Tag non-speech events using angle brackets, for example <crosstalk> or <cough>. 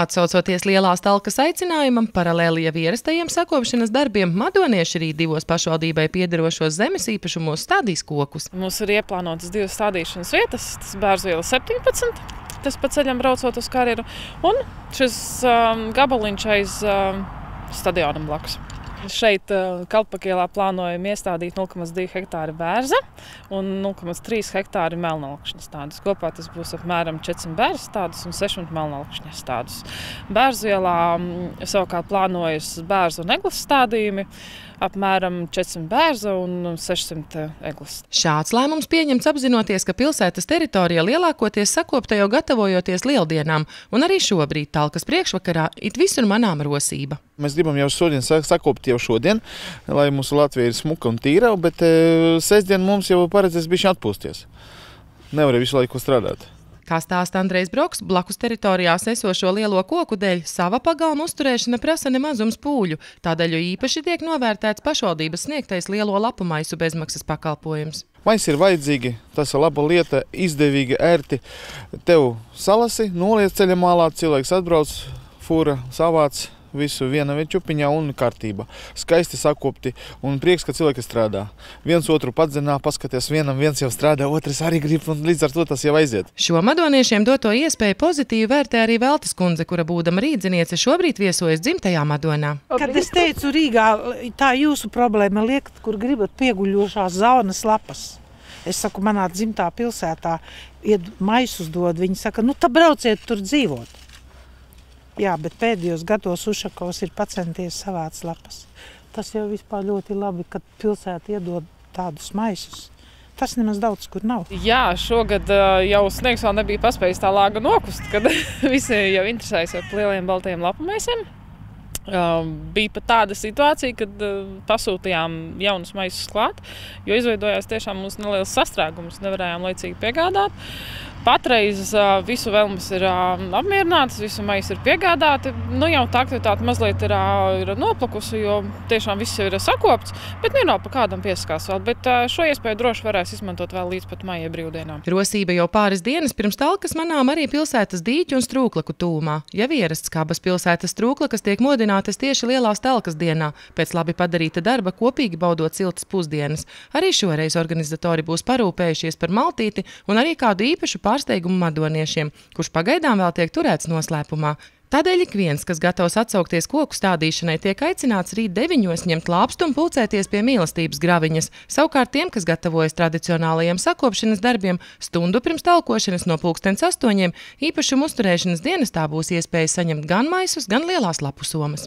Atsaucoties lielās talkas aicinājumam, paralēli jau ierastajiem sakopšanas darbiem, madonieši arī divos pašvaldībai piederošos zemes īpašumos stādīs kokus. Mums ir ieplānotas divas stādīšanas vietas, tas Bērziela 17, tas pa ceļam braucot uz karjeru, un šis um, gabaliņš aiz um, stadionam blakus. Šeit uh, Kalpakielā plānojam iestādīt 0,2 hektāru bērza un 0,3 hektāru melnalkšņas tādus. Kopā tas būs apmēram 400 bērza stādus un 600 melnalkšņas stādus. Bērzielā mm, savukārt plānojas bērzu un eglas stādījumi apmēram 400 bērza un 600 eglis. Šāds lēmums pieņemts apzinoties, ka pilsētas teritorija lielākoties sakopta jau gatavojoties lieldienām, un arī šobrīd talkas priekšvakarā it visur manām rosība. Mēs gribam jau šodien sakopt jau šodien, lai mūsu Latvija ir smuka un tīra, bet e, sestdien mums jau paredzēs bišķi atpūsties. Nevarēja visu laiku strādāt. Kā stāsta Andrejs Broks, blakus teritorijās esošo lielo koku dēļ sava pagalma uzturēšana prasa nemazums pūļu, tādēļ īpaši tiek novērtēts pašvaldības sniegtais lielo lapu maisu bezmaksas pakalpojums. Maisi ir vajadzīgi, tas ir laba lieta, izdevīgi, ērti. Tev salasi, noliec ceļa malā, cilvēks atbrauc, fūra savāc, visu viena čupiņā un kārtībā. Skaisti sakopti un prieks, ka cilvēki strādā. Viens otru padzinā, paskaties, vienam viens jau strādā, otrs arī grib, un līdz ar to tas jau aiziet. Šo madoniešiem doto iespēju pozitīvi vērtē arī Veltes kundze, kura būdama rīdziniece šobrīd viesojas dzimtajā Madonā. Kad es teicu Rīgā, tā jūsu problēma liekat, kur gribat pieguļošās zaunas lapas. Es saku, manā dzimtā pilsētā ied maisus dod, viņi saka, nu tad brauciet tur dzīvot. Jā, bet pēdējos gados Ušakovs ir pacenties savāc lapas. Tas jau vispār ļoti labi, kad pilsēta iedod tādus maisus. Tas nemaz daudz kur nav. Jā, šogad jau sniegs vēl nebija paspējis tā lāga nokust, kad <laughs> visi jau interesējas par lieliem baltajiem lapamaisiem. Uh, bija pat tāda situācija, kad pasūtījām jaunus maisus klāt, jo izveidojās tiešām mums neliels sastrēgums, nevarējām laicīgi piegādāt. Patreiz visu vēlmes ir apmierinātas, visu maisu ir piegādāti. Nu, jau tā aktivitāte mazliet ir, ir noplakusi, jo tiešām viss ir sakopts, bet nu, nav pa kādam pieskās vēl. Bet šo iespēju droši varēs izmantot vēl līdz pat maija brīvdienām. Rosība jau pāris dienas pirms talkas manām arī pilsētas dīķu un strūklaku tūmā. Jau ierasts kabas pilsētas strūklakas tiek modinātas tieši lielās talkas dienā, pēc labi padarīta darba kopīgi baudot siltas pusdienas. Arī šoreiz organizatori būs parūpējušies par maltīti un arī kādu īpašu pārsteigumu madoniešiem, kurš pagaidām vēl tiek turēts noslēpumā. Tādēļ ik viens, kas gatavs atsaukties koku stādīšanai, tiek aicināts rīt deviņos ņemt lāpstu un pulcēties pie mīlestības graviņas. Savukārt tiem, kas gatavojas tradicionālajiem sakopšanas darbiem, stundu pirms talkošanas no pulkstens astoņiem īpašumu uzturēšanas dienestā būs iespēja saņemt gan maisus, gan lielās lapu somas.